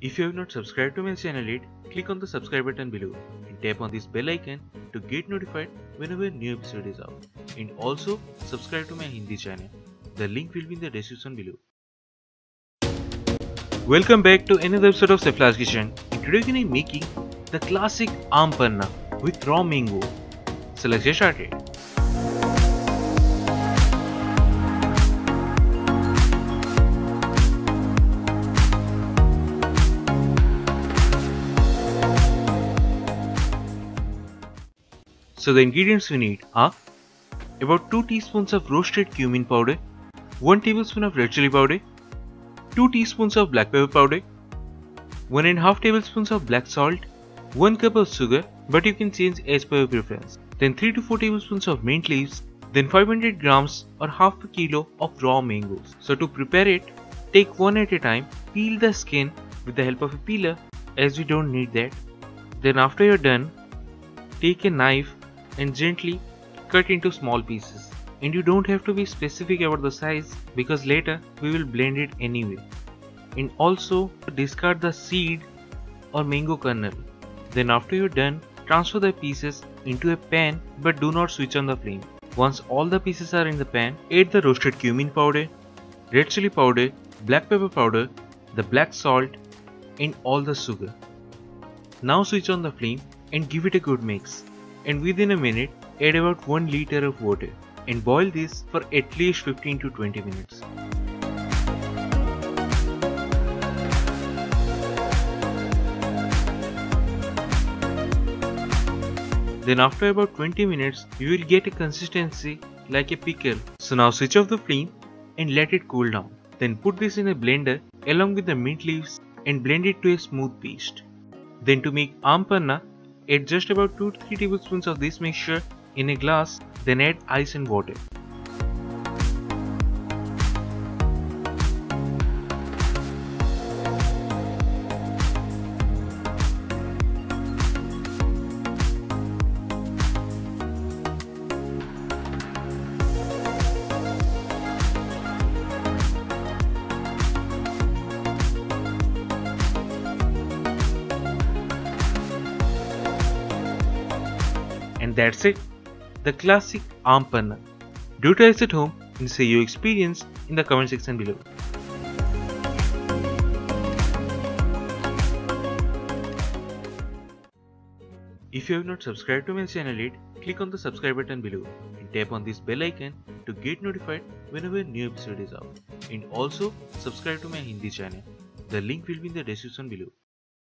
If you have not subscribed to my channel yet, click on the subscribe button below and tap on this bell icon to get notified whenever new episode is out. And also subscribe to my Hindi channel. The link will be in the description below. Welcome back to another episode of Chef Lall's Kitchen. And today we are making the classic Aam Panna with raw mango. So let's get started. So the ingredients we need are about 2 teaspoons of roasted cumin powder, 1 tablespoon of red chili powder, 2 teaspoons of black pepper powder, 1 and half tablespoons of black salt, 1 cup of sugar but you can change as per your preference. Then 3 to 4 tablespoons of mint leaves, then 500 grams or half a kilo of raw mangoes. So to prepare it, take one at a time, peel the skin with the help of a peeler as we don't need that. Then after you're done, take a knife and gently cut into small pieces. And you don't have to be specific about the size because later we will blend it anyway. And also discard the seed or mango kernel. Then after you're done, transfer the pieces into a pan but do not switch on the flame. Once all the pieces are in the pan, add the roasted cumin powder, red chili powder, black pepper powder, the black salt and all the sugar. Now switch on the flame and give it a good mix and within a minute add about 1 liter of water and boil this for at least 15 to 20 minutes. Then after about 20 minutes you will get a consistency like a pickle. So now switch off the flame and let it cool down. Then put this in a blender along with the mint leaves and blend it to a smooth paste. Then to make aam panna Add just about 2-3 tablespoons of this mixture in a glass, then add ice and water. That's it, the classic aam panna. Do try this at home and say your experience in the comment section below. If you have not subscribed to my channel yet, click on the subscribe button below and tap on this bell icon to get notified whenever new episode is out. And also subscribe to my Hindi channel. The link will be in the description below.